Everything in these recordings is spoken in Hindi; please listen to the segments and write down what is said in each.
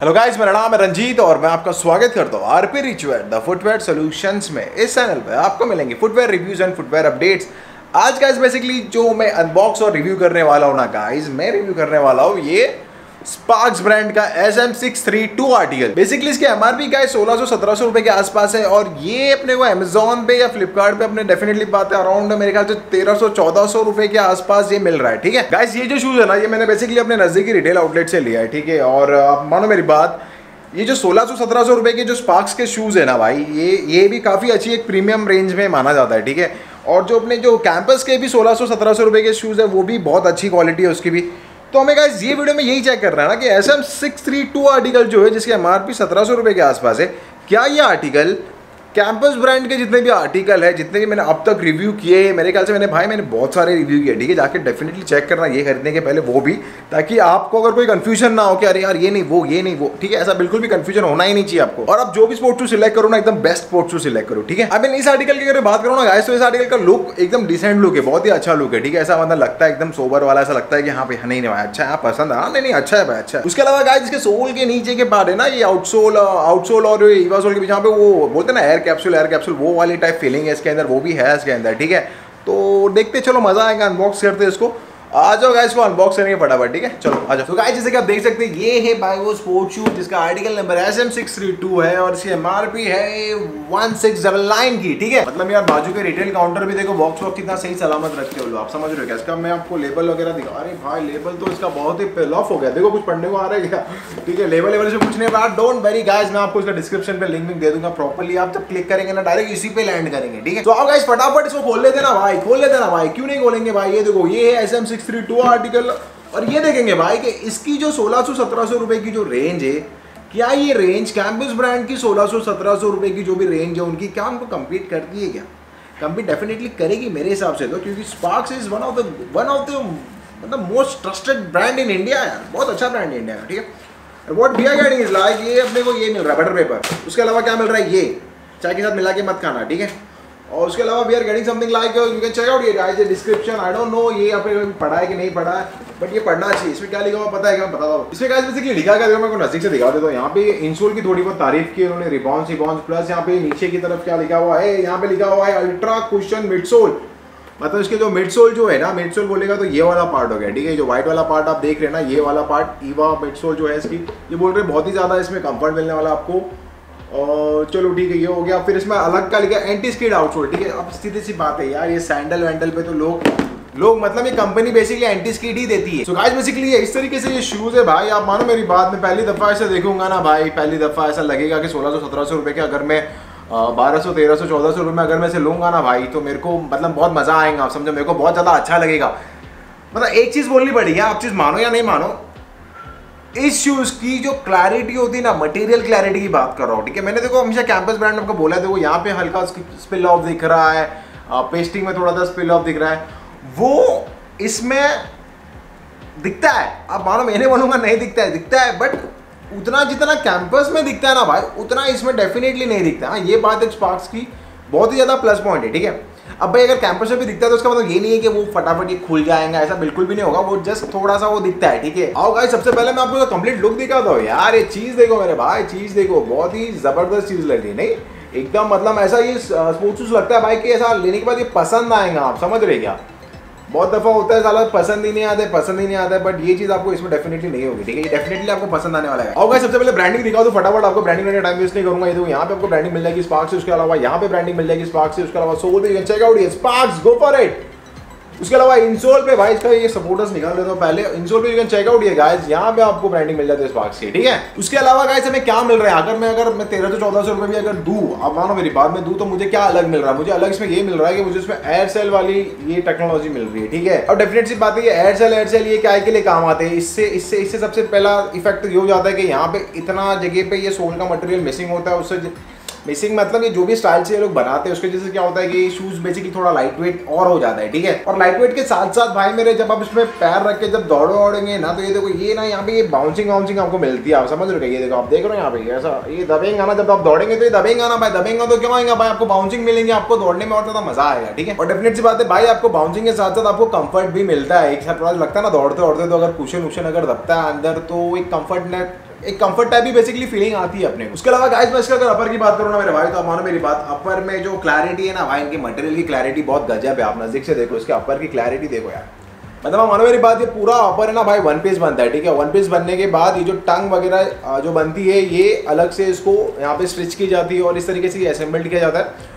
हेलो गाइस मेरा नाम है रंजीत और मैं आपका स्वागत करता हूँ RP Richware the footwear solutions में। इस चैनल पे आपको मिलेंगे footwear reviews and footwear updates आज गाइस बेसिकली जो मैं अनबॉक्स और रिव्यू करने वाला हूँ ना गाइस मैं रिव्यू करने वाला हूँ, ये स्पार्क्स ब्रांड का S M six three two article basically इसके एम आर पी का सोलह सौ सत्रह सौ रुपए के आसपास है और ये अपने को अमेजोन पे या फ्लिपकार्ट पे अपने डेफिनेटली बात है अराउंड मेरे ख्याल से तेरह सौ चौदह सौ रुपए के आसपास ये मिल रहा है, ठीक है? गाइस ये जो शूज़ है ना, ये मैंने बेसिकली अपने नजदीकी रिटेल आउटलेट से लिया है, ठीक है? और आप मानो मेरी बात, ये जो 1600 1700 रुपए के जो स्पार्क्स के शूज़ है ना भाई, ये ये भी काफ़ी अच्छी एक प्रीमियम रेंज में माना जाता है, ठीक है? और जो अपने जो कैंपस के भी 1600 1700 रुपए के शूज़ है, वो भी बहुत अच्छी क्वालिटी है उसकी भी। तो हमें गाइज़ ये वीडियो में यही चेक कर रहा है ना कि S M six three two article जो है, जिसकी एम आर पी सत्रह सौ रुपये के आसपास है, क्या ये आर्टिकल कैंपस ब्रांड के जितने भी आर्टिकल है, जितने भी मैंने अब तक रिव्यू किए हैं, मेरे ख्याल से मैंने, भाई, मैंने बहुत सारे रिव्यू किए ठीक है? जाके डेफिनेटली चेक करना, ये खरीदने के पहले वो भी, ताकि आपको अगर कोई कंफ्यूजन ना हो कि, अरे यार, ये नहीं, वो, ये नहीं, वो, ठीक है? ऐसा बिल्कुल भी कंफ्यूजन होना ही नहीं चाहिए आपको। और आप जो भी स्पोर्ट शू सिलेक्ट करो ना, एकदम बेस्ट स्पोर्ट शू सिलेक्ट करो, ठीक है? अब इस आर्टिकल की अगर बात करो ना गाइस तो इस आर्टिकल का लुक एकदम डिसेंट लुक है, बहुत ही अच्छा लुक है, ठीक है? ऐसा मतलब लगता है एकदम सोबर वाला, ऐसा लगता है कि हाँ भाई नहीं नहीं, भाई अच्छा है पसंद है नहीं नहीं अच्छा है, भाई अच्छा है। उसके अलावा गाइस इसके सोल के नीचे के पार्ट है ना, ये आउटसोल आउटसोल और के बीच पे वो बोलते हैं ना एयर कैप्सूल एयर कैप्सूल वो वाली टाइप फीलिंग है इसके अंदर, वो भी है इसके अंदर, ठीक है? तो देखते चलो मज़ा आएगा अनबॉक्स करते इसको। आ जाओ गाइस को अनबॉक्स करेंगे फटाफट, ठीक है? चलो आ जाओ तो गाइस जैसे कि आप देख सकते हैं, ये है बाइवो स्पोर्ट शूज़ जिसका article number S M six three two है और इसकी एम आर पी है वन सिक्स डबल नाइन की, ठीक है? मतलब यार, बाजू के रिटेल काउंटर भी देखो बॉक्स वॉक्स कितना सही सलामत रखते हो आप समझ रहे हो इसका मैं आपको लेबल वगैरह दिखा अरे भाई लेबल तो इसका बहुत ही पेल हो गया। देखो, कुछ पढ़ने को आ रहा है क्या? ठीक है लेबल लेवल से कुछ नहीं रहा डोंट वेरी गाइस मैं आपको इसका डिस्क्रिप्शन पे लिंक दे दूँगा प्रॉपर्ली आप जब क्लिक करेंगे ना डायरेक्ट इसी पे लैंड करेंगे, ठीक है? तो आप गाइस फटाफट इसको खोल लेते ना भाई, खोल लेते ना भाई, क्यों नहीं खोलेंगे भाई? ये देखो, ये है S M six three two article और ये देखेंगे भाई कि इसकी जो 1600 1700 रुपए की जो रेंज है, क्या ये रेंज कैंपस ब्रांड की 1600 1700 रुपए की जो भी रेंज है, उनकी क्या उनको कंपीट करती है क्या? कंपीट डेफिनेटली करेगी मेरे हिसाब से तो क्योंकि Sparx is one of the one of the मतलब most trusted brand in India यार। बहुत अच्छा ब्रांड है इंडिया का ठीक है? What are getting is like ये अपने को ये मिल रहा है बटर पेपर उसके अलावा क्या मिल रहा है? ये। चाय के साथ मिला के मत खाना, ठीक है? और उसके अलावा we are getting something like you can check out ये गाइस ये डिस्क्रिप्शन आई डोंट नो ये आप पढ़ा है कि नहीं पढ़ा है बट ये पढ़ना चाहिए। इसमें क्या लिखा हुआ पता है क्या? मैं बताता हूँ इसमें गाइस बेसिकली लिखा क्या मैं को नज़दीक से दिखा देता हूँ यहाँ पे इंसोल की थोड़ी बहुत तारीफ़ की उन्होंने रिबॉन्स रिबॉन्स प्लस यहाँ पे नीचे की तरफ़ क्या लिखा हुआ है? यहाँ पे लिखा हुआ है अल्ट्रा कुशन मिडसोल मतलब इसके जो मिडसोल जो है ना मिडसोल बोलेगा तो ये वाला पार्ट हो गया, ठीक है? जो व्हाइट वाला पार्ट आप देख रहे हैं ना, ये वाला पार्ट ईवा मिडसोल जो है इसकी, ये बोल रहे बहुत ही ज़्यादा इसमें कंफर्ट मिलने वाला आपको। और चलो ठीक है, ये हो गया। फिर इसमें अलग का लिखा एंटी स्किड आउटसोल ठीक है? अब सीधी सी बात है यार, ये सैंडल वैंडल पे तो लोग लोग मतलब ये कंपनी बेसिकली एंटी स्किड ही देती है। सो गाइस बेसिकली इस तरीके से ये शूज़ है भाई। आप मानो मेरी बात में पहली दफ़ा ऐसा देखूँगा ना भाई, पहली दफ़ा ऐसा लगेगा कि सोलह सौ, सत्रह सौ रुपए के अगर मैं बारह सौ, तेरह सौ, चौदह सौ रुपये में अगर मैं इसे लूँगा ना भाई तो मेरे को मतलब बहुत मज़ा आएगा। आप समझो, मेरे को बहुत ज़्यादा अच्छा लगेगा। मतलब एक चीज़ बोलनी पड़ेगी, आप चीज़ मानो या नहीं मानो इस शूज़ की जो क्लैरिटी होती है ना मटेरियल क्लैरिटी की बात कर रहा हूँ, ठीक है? मैंने देखो, हमेशा कैंपस ब्रांड आपको बोला देखो, यहाँ पे हल्का स्पिल ऑफ़ दिख रहा है पेस्टिंग में थोड़ा सा स्पिल ऑफ़ दिख रहा है। वो इसमें दिखता है। अब मानो मैंने बोलूँगा नहीं दिखता है दिखता है बट उतना जितना कैंपस में दिखता है ना भाई, उतना इसमें डेफिनेटली नहीं दिखता। हाँ ये बात है स्पार्क्स की, बहुत ही ज़्यादा प्लस पॉइंट है, ठीक है? अब भाई, अगर कैंपस में भी दिखता है तो उसका मतलब ये नहीं है कि वो फटाफट ये खुल जाएँगे, ऐसा बिल्कुल भी नहीं होगा, वो जस्ट थोड़ा सा वो दिखता है, ठीक है? आओ भाई सबसे पहले मैं आपको कंप्लीट लुक दिखाता हूँ यार, ये चीज़ देखो मेरे भाई, चीज़ देखो, बहुत ही ज़बरदस्त चीज़ लग रही है, नहीं? एकदम मतलब ऐसा ये स्पोर्ट्स लगता है भाई कि ऐसा लेने के बाद ये पसंद आएगा, आप समझ रहे क्या? बहुत दफ़ा होता है साला पसंद ही नहीं आता है पसंद ही नहीं आता है बट ये चीज़ आपको इसमें डेफिनेटली नहीं होगी, ठीक है? ये डेफिनेटली आपको पसंद आने वाला है। और सबसे पहले ब्रांडिंग दिखाओ तो फटाफट आपको ब्रांडिंग करने टाइम यूज़ नहीं करूँगा, ये तो यहाँ पे आपको ब्रांडिंग मिल जाएगी स्पार्क से उसके अलावा यहाँ पे ब्रांडिंग मिल जाएगी स्पार्क से उसके अलावा so check out Sparx go for it उसके अलावा इंसोल पे भाई इसका ये सपोर्टर्स निकाल देता हूँ पहले। इंसोल पे यू कैन चेक आउट ये गाइस यहाँ पे आपको ब्रांडिंग मिल जाती है स्पार्क्स की, ठीक है? उसके अलावा गाइस हमें क्या मिल रहा है? अगर मैं अगर मैं तेरह सौ चौदह सौ रुपए भी अगर दूँ अब मानो मेरी बात में दूँ तो मुझे क्या अलग मिल रहा है? मुझे अलग इसमें ये मिल रहा है कि मुझे इसमें एयरसेल वाली ये टेक्नोलॉजी मिल रही है, ठीक है? और डेफिनेट सी बात है एयरसेल एयरसेल ये क्या के लिए काम आते हैं? इससे इससे इससे सबसे पहला इफ़ेक्ट ये हो जाता है कि यहाँ पे इतना जगह पे ये सोल का मटेरियल मिसिंग होता है, उससे मिसिंग मतलब ये जो भी स्टाइल से ये लोग बनाते हैं, उसके जैसे क्या होता है कि शूज़ बेसिकली थोड़ा लाइट वेट और हो जाता है, ठीक है? और लाइट वेट के साथ साथ भाई मेरे जब आप इसमें पैर रख के जब दौड़ो दौड़ेंगे ना तो ये देखो, ये ना यहाँ पे ये बाउंसिंग वाउंसिंग आपको मिलती है। आप समझ रहे ये देखो, आप देख रहे हो यहाँ पे, ऐसा ये दबेंगे ना, जब आप दौड़ेंगे तो ये दबेंगे ना भाई, दबेंगे तो क्यों आएगा भाई? आपको बाउंसिंग मिलेंगे, आपको दौड़ने में और ज़्यादा मज़ा आएगा, ठीक है? और डेफिनेट सी बात है, भाई आपको बाउंसिंग के साथ साथ आपको कंफर्ट भी मिलता है। एक साथ लगता है ना दौड़ते दौड़ते तो अगर कुशन उशन अगर दबता है अंदर तो एक कंफर्ट एक कंफर्ट टाइप भी बेसिकली फीलिंग आती है अपने उसके अलावा गाइस मैं इसका अगर अपर की बात करूँ ना, मेरे भाई तो आप मानो मेरी बात अपर में जो क्लैरिटी है ना भाई, इनकी मटेरियल की क्लैरिटी बहुत गजब है। आप नज़दीक से देखो, इसके अपर की क्लैरिटी देखो यार। मतलब मानो मेरी बात, ये पूरा अपर है ना भाई वन पीस बनता है, ठीक है? वन पीस बनने के बाद ये जो टंग वगैरह जो बनती है, ये अलग से इसको यहाँ पे स्टिच की जाती है और इस तरीके से असेंबल्ड किया जाता है।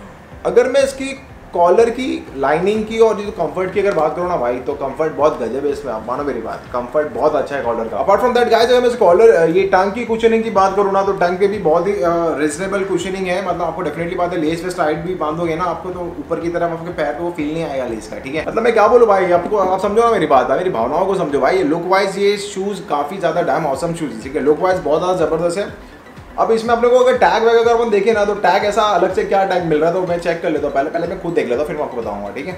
अगर मैं इसकी कॉलर की लाइनिंग की और जो कंफर्ट की अगर बात करो ना भाई तो कंफर्ट बहुत गजब है इसमें, आप मानो मेरी बात। कंफर्ट बहुत अच्छा है कॉलर का। अपार्ट फ्रॉम दैट गाइस अगर मैं कॉलर ये टंग की कुशनिंग की बात करूँ ना तो टंग पे भी बहुत ही रिजनेबल कुशनिंग है। मतलब आपको डेफिनेटली बात है लेस वेस्ट टाइट भी बांधोगे ना आपको तो ऊपर की तरफ़ आपके पैर पे वो फील नहीं आएगा लेस का, ठीक है? मतलब मैं क्या बोलूँ भाई, आपको, आप समझो ना मेरी बात है मेरी भावनाओं को समझो भाई। लुक वाइज ये शूज़ काफ़ी ज़्यादा डैम औसम शूज़ ठीक है? लुक वाइज बहुत ज़्यादा ज़बरदस्त है। अब इसमें अपने को अगर टैग वगैरह अगर अपन देखें ना तो टैग ऐसा अलग से क्या टैग मिल रहा है तो मैं चेक कर लेता हूँ। पहले पहले मैं खुद देख लेता हूँ, फिर मैं आपको बताऊँगा, ठीक है?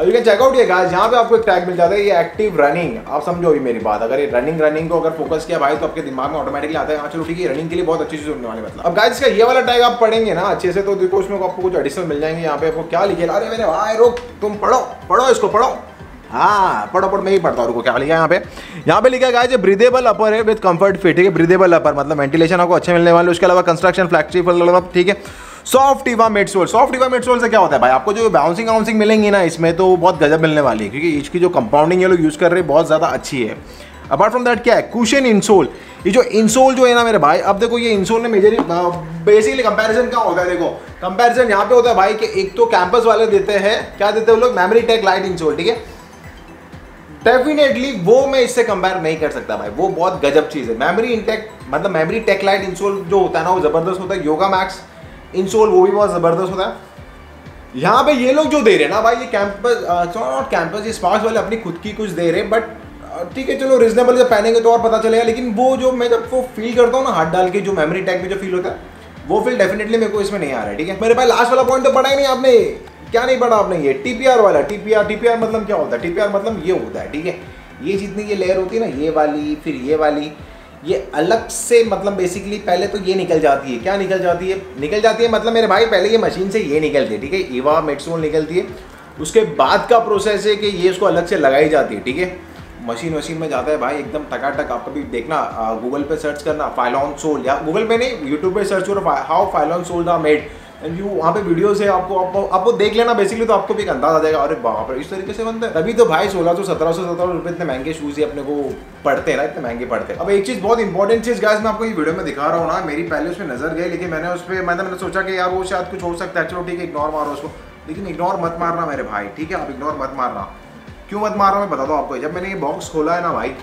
यू कैन चेकआउट ये गाइस यहाँ पे आपको एक टैग मिल जाता है, ये एक्टिव रनिंग आप समझो ये मेरी बात, अगर ये रनिंग रनिंग को अगर फोकस किया भाई तो आपके दिमाग में ऑटोमेटिकली आता है हाँ चलो ठीक है रनिंग के लिए बहुत अच्छी चीज़ होने वाली मतलब। अब गाइस इसका ये वाला टैग आप पढ़ेंगे ना अच्छे से तो देखो उसमें आपको कुछ एडिशनल मिल जाएँगे, यहाँ पे आपको क्या लिखे अरे मेरे भाई, रोक, तुम पढ़ो पढ़ो इसको, पढ़ो। हाँ पढ़ो पढ़ो मैं ही पढ़ता हूँ क्या लिखा यहाँ पे? यहाँ पे लिखा है है विद अपर मतलब वेंटिलेशन आपको अच्छे मिलने वाले उसके अलावा कंस्ट्रक्शन फ्लैक्सिबल ठीक है? Soft EVA midsole soft EVA midsole से क्या होता है भाई? आपको जो बाउंसिंग बाउंसिंग मिलेंगी ना इसमें तो बहुत गजब मिलने वाली है, क्योंकि इसकी जो कंपाउंडिंग ये लोग यूज़ कर रहे हैं, बहुत ज़्यादा अच्छी है। अपार्ट फ्रॉम दैट क्या है? कुशन इंसोल ये जो इंसोल जो है ना मेरे भाई, अब देखो ये इंसोल में मेजर बेसिकली कंपैरिजन क्या होता है, देखो। कंपैरिजन यहाँ पे होता है भाई कि एक तो कैंपस वाले देते हैं, क्या देते हैं वो लोग? मेमोरी टेक लाइट इंसोल ठीक है? डेफिनेटली वो मैं इससे कंपेयर नहीं कर सकता भाई। वो बहुत गजब चीज़ है। मेमोरी इंटेक मतलब मेमोरी टेक लाइट इंसोल जो होता है ना, वो ज़बरदस्त होता है। योगा मैक्स इंसोल वो भी बहुत ज़बरदस्त होता है। यहाँ पे ये लोग जो दे रहे हैं ना भाई, ये कैंपस नॉट कैंपस ये स्पार्क्स वाले अपनी खुद की कुछ दे रहे हैं बट ठीक है, चलो रिजनेबल जब पहनेंगे तो और पता चलेगा, लेकिन वो जो मैं जब वो फील करता हूँ ना, हाथ डाल के जो मेमोरी टैग में जो फील होता है, वो फील डेफिनेटली मेरे को इसमें नहीं आ रहा है, ठीक है? मेरे पास लास्ट वाला पॉइंट तो पढ़ा ही नहीं आपने। क्या नहीं पढ़ा आपने ये? टीपीआर वाला। टीपीआर टीपीआर मतलब क्या होता है? टीपीआर मतलब ये होता है, ठीक है? ये जितनी ये लेयर होती है ना, ये वाली, फिर ये वाली। ये अलग से मतलब बेसिकली पहले तो ये निकल जाती है। क्या निकल जाती है? निकल जाती है मतलब मेरे भाई पहले ये मशीन से ये निकलती है, ठीक है? ईवा मेट्सोल निकलती है। उसके बाद का प्रोसेस है कि ये इसको अलग से लगाई जाती है, ठीक है? मशीन वशीन में जाता है भाई, एकदम टकाटक। आप कभी देखना गूगल पे सर्च करना फाइलॉन सोल या गूगल पे नहीं यूट्यूब पे सर्च करो how Phylon soles are made and you वहाँ पे वीडियोस है, आपको आपको आपको देख लेना बेसिकली तो आपको भी एक अंदाज आ जाएगा, अरे बाप रे, इस तरीके से बनता है। तभी तो भाई सोलह सौ, सत्रह सौ, सत्रह रुपये इतने महँगे शूज़ ही अपने को पड़ते हैं ना, इतने महँगे पड़ते हैं। अब एक चीज़ बहुत इंपॉर्टेंट चीज़ गाइस मैं आपको ये वीडियो में दिखा रहा हूँ ना, मेरी पहले उसमें नज़र गई, लेकिन मैंने उस पर मैंने मैंने सोचा कि यार वो शायद कुछ हो सकता है। चलो ठीक है इग्नोर मारो उसको। लेकिन इग्नोर मत मारना मेरे भाई, ठीक है? आप इग्नोर मत मारना। क्यों मत मार रहा मैं, बता दो आपको। जब मैंने ये बॉक्स खोला है ना भाई,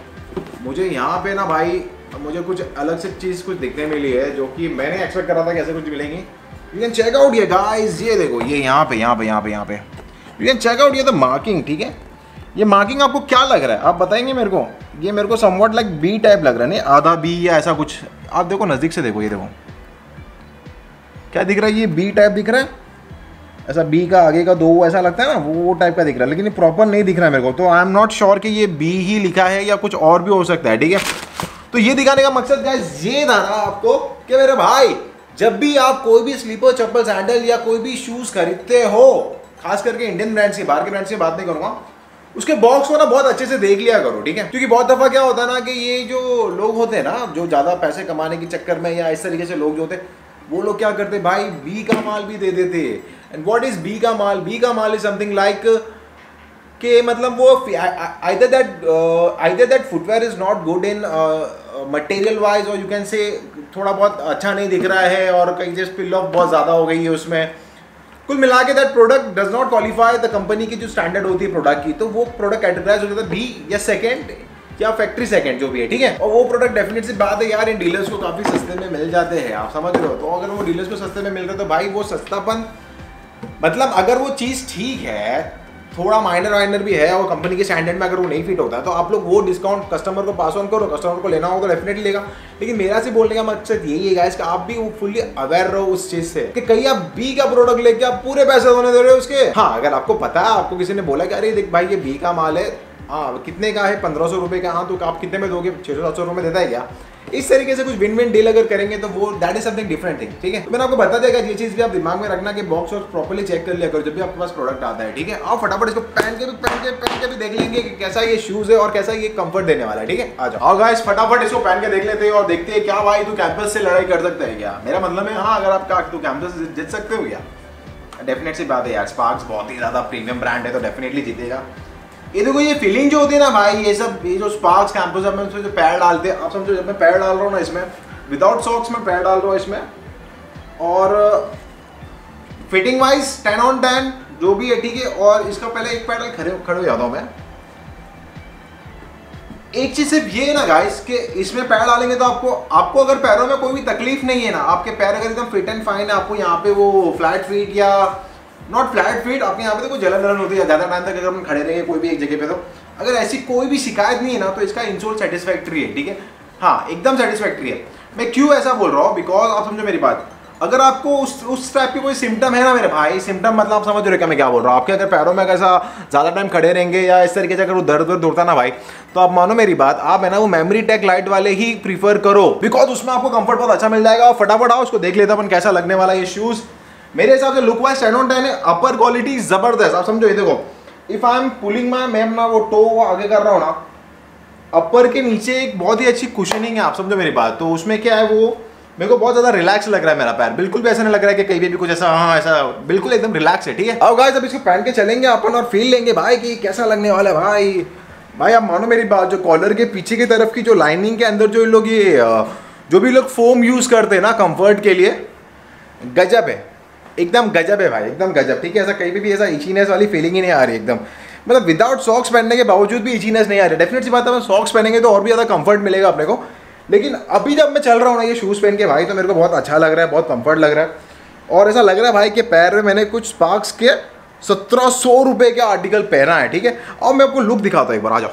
मुझे यहाँ पे ना भाई, मुझे कुछ अलग से चीज़ कुछ दिखने मिली है, जो कि मैंने एक्सपेक्ट करा था कि ऐसे कुछ मिलेंगी। यू कैन चेक आउट ये गाइस ये देखो, ये यहाँ पे यहाँ पे यहाँ पे यहाँ पे। यू कैन चेक आउट ये द मार्किंग ठीक है? ये मार्किंग आपको क्या लग रहा है? आप बताएँगे मेरे को? ये मेरे को समवट लाइक बी टाइप लग रहा है, नहीं? आधा बी या ऐसा कुछ। आप देखो, नज़दीक से देखो, ये देखो। क्या दिख रहा है? ये बी टाइप दिख रहा है? ऐसा बी का आगे का दो ऐसा लगता है ना, वो टाइप का दिख रहा है, लेकिन ये प्रॉपर नहीं दिख रहा है मेरे को। तो आई एम नॉट श्योर कि ये बी ही लिखा है या कुछ और भी हो सकता है, ठीक है? तो ये दिखाने का मकसद क्या ये था ना आपको कि मेरे भाई जब भी आप कोई भी स्लीपर चप्पल सैंडल या कोई भी शूज़ खरीदते हो, खास करके इंडियन ब्रांड्स की, बाहर के ब्रांड्स की बात नहीं करूँगा, उसके बॉक्स को ना बहुत अच्छे से देख लिया करो, ठीक है? क्योंकि बहुत दफ़ा क्या होता है ना कि ये जो लोग होते हैं ना, जो ज़्यादा पैसे कमाने के चक्कर में या इस तरीके से लोग जो होते वो लोग क्या करते भाई बी का माल भी दे देते एंड वॉट इज़ बी का माल? बी का माल इज़ समथिंग लाइक कि मतलब वो either that either that footwear is not good in material wise और यू कैन से थोड़ा बहुत अच्छा नहीं दिख रहा है, और कहीं से स्पिल ऑफ़ बहुत ज़्यादा हो गई है उसमें। कुल मिला के that product does not qualify the company की जो स्टैंडर्ड होती है प्रोडक्ट की तो वो प्रोडक्ट कैटेगराइज हो जाता है बी या सेकेंड या फैक्ट्री सेकंड जो भी है, ठीक है? और वो प्रोडक्ट डेफिनेटली बात है यार, इन डीलर्स को काफ़ी सस्ते में मिल जाते हैं, आप समझ रहे हो? तो अगर वो डीलर्स को सस्ते में मिल रहे तो भाई वो सस्तापन मतलब अगर वो चीज़ ठीक है थोड़ा माइनर वाइनर भी है, और कंपनी के स्टैंडर्ड में अगर वो नहीं फिट होता है तो आप लोग वो डिस्काउंट कस्टमर को पास ऑन करो कस्टमर को लेना होगा तो डेफिनेटली लेगा। लेकिन मेरा से बोलने का मकसद यही है कि आप भी वो फुल्ली अवेयर रहो उस चीज़ से, कि कहीं आप बी का प्रोडक्ट लेके आप पूरे पैसे होने दे रहे हो उसके। हाँ अगर आपको पता है, आपको किसी ने बोला कि अरे देख भाई, ये बी का माल है हाँ कितने का है? पंद्रह सौ रुपये का। हाँ तो आप कितने में दोगे? छः सौ, सात सौ रुपये में देता है क्या? इस तरीके से कुछ विन विन डील अगर करेंगे तो वो that is something different thing ठीक है? तो मैंने आपको बता दिया ये चीज़ भी आप दिमाग में रखना कि बॉक्स और प्रॉपर्ली चेक कर लिया करो जब भी आपके पास प्रोडक्ट आता है, ठीक है? आप फटाफट इसको पहन के भी, पहन के पहन के भी देख लेंगे कि कैसा ये शूज़ है और कैसा ये कंफर्ट देने वाला है, ठीक है? आ जाओ। और गाइस फटाफट इसको पहन के देख लेते हैं और देखते हैं क्या भाई तू कैंपस से लड़ाई कर सकता है क्या? मेरा मतलब है हाँ अगर आप तू कैंपस से जीत सकते हो क्या? डेफिनेटली बात है यार स्पार्क्स बहुत ही ज़्यादा प्रीमियम ब्रांड है तो डेफिनेटली जीतेगा। ये देखो, ये फीलिंग जो होती है ना भाई, ये सब, ये जो स्पार्क्स कैंपस में जो पैर डालते हैं। आप समझो, जब मैं पैर डाल रहा हूँ ना इसमें विदाउट सॉक्स में पैर डाल रहा हूँ इसमें। और fitting wise ten on ten जो भी है, ठीक है, और इसका पहले एक पैर खड़े खड़े हो जाता हूँ मैं। एक चीज़ सिर्फ़ ये है ना गाइस कि इसमें पैर डालेंगे तो आपको आपको अगर पैरों में कोई भी तकलीफ़ नहीं है ना, आपके पैर अगर एकदम फिट एंड फाइन है, आपको यहाँ पे वो फ्लैट फीट या नॉट फ्लैट फीट आपके यहाँ पे तो कोई जलन जलन होती है, ज़्यादा टाइम तक अगर हम खड़े रहेंगे कोई भी एक जगह पे तो। अगर ऐसी कोई भी शिकायत नहीं है ना तो इसका इंसोल सेटिस्फैक्ट्री है, ठीक है? हाँ एकदम सेटिस्फैक्ट्री है। मैं क्यों ऐसा बोल रहा हूँ? बिकॉज़ आप समझो मेरी बात। अगर आपको उस उस टाइप की कोई सिम्टम है ना मेरे भाई सिम्टम मतलब आप समझ रहे हो क्या मैं क्या बोल रहा हूँ? आपके अगर पैरों में ऐसा ज़्यादा टाइम खड़े रहेंगे या इस तरीके से अगर वो दर्द दर्द उड़ता ना भाई तो आप मानो मेरी बात, आप है ना वो मेमोरी टेक लाइट वाले ही प्रीफर करो। बिकॉज़ उसमें आपको कंफर्ट बहुत अच्छा मिल जाएगा और फटाफट आओ, उसको देख लेता अपन कैसा लगने वाला ये शूज़ मेरे हिसाब से look wise ten on ten है अपर क्वालिटी ज़बरदस्त आप समझो ये देखो if I am pulling my मैं अपना वो टो वो आगे कर रहा हूँ ना अपर के नीचे एक बहुत ही अच्छी कुशनिंग है आप समझो मेरी बात। तो उसमें क्या है वो मेरे को बहुत ज़्यादा रिलैक्स लग रहा है मेरा पैर। बिल्कुल भी ऐसा नहीं लग रहा है कि कहीं भी, भी कुछ ऐसा हाँ ऐसा बिल्कुल एकदम रिलैक्स है ठीक है? अब गाइस अब इसको पहन के चलेंगे अपन और फील लेंगे भाई कि कैसा लगने वाला है भाई। भाई आप मानो मेरी बात जो कॉलर के पीछे की तरफ़ की जो लाइनिंग के अंदर जो लोग ये जो भी लोग फोम यूज़ करते हैं ना कंफर्ट के लिए गजब है। एकदम गजब है भाई एकदम गजब। ठीक है ऐसा कहीं भी, ऐसा इचीनेस वाली फीलिंग ही नहीं आ रही एकदम। मतलब विदाउट सॉक्स पहनने के बावजूद भी इचीनेस नहीं आ रही। डेफिनेटली बात है सॉक्स पहनेंगे तो और भी ज़्यादा कंफर्ट मिलेगा अपने को। लेकिन अभी जब मैं चल रहा हूँ ना ये शूज़ पहन के भाई तो मेरे को बहुत अच्छा लग रहा है बहुत कंफर्ट लग रहा है। और ऐसा लग रहा है भाई कि पैर में मैंने कुछ स्पार्क्स के सत्रह सौ रुपये के आर्टिकल पहना है ठीक है? अब मैं आपको लुक दिखाता हूँ एक बार आ जाओ।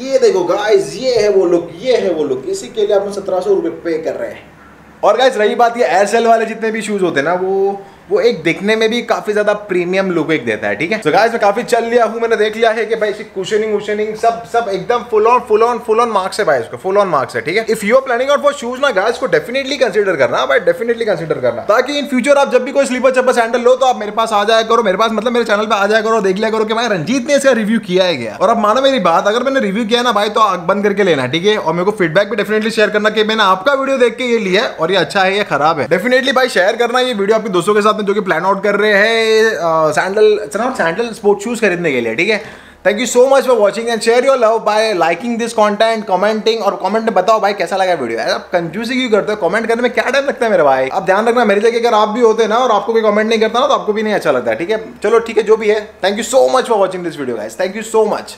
ये देखो गाइस ये है वो लुक ये है वो लुक इसी के लिए आप सत्रह सौ रुपये पे कर रहे हैं। और गाइस रही बात ये एयरसेल वाले जितने भी शूज़ होते हैं ना वो वो एक देखने में भी काफ़ी ज़्यादा प्रीमियम लुक एक देता है, ठीक है? So गाइस मैं काफ़ी चल लिया हूँ, मैंने देख लिया है कि भाई इसकी कुशनिंग वुशनिंग सब सब एकदम full on full on full on marks है भाई इसको फुल ऑन मार्क्स है, ठीक है? If you are planning out for shoes ना गाइस को डेफिनेटली कंसिडर करना, भाई डेफिनेटली कंसीडर करना। ताकि इन फ्यूचर आप जब भी कोई स्लीपर चप्पल सैंडल लो तो आप मेरे पास आ जाया करो, मेरे पास मतलब मेरे चैनल पर आ जाया करो देख लिया करो कि भाई रंजीत ने इसका रिव्यू किया है गया और अब मानो मेरी बात, अगर मैंने रिव्यू किया ना भाई तो आग बंद करके लेना, ठीक है? और मेरे को फीडबैक भी डेफिनेटली शेयर करना कि मैंने आपका वीडियो देख के ये लिया है और ये अच्छा है, या खराब है। डेफिनेटली भाई शेयर करना ये वीडियो आपके दोस्तों के साथ में जो कि प्लान आउट कर रहे हैं सैंडल सैंडल स्पोर्ट शूज़ खरीदने के लिए, ठीक है? Thank you so much for watching and share your love by liking this content commenting और कमेंट में बताओ भाई कैसा लगा वीडियो आप कंफ्यूजिंग क्यों करते हो? कमेंट करने में क्या टाइम लगता है मेरे भाई? आप ध्यान रखना, मेरे जगह अगर आप भी होते ना और आपको कोई कमेंट नहीं करता ना तो आपको भी नहीं अच्छा लगता, ठीक है? चलो, ठीक है, जो भी है thank you so much for watching this video guys thank you so much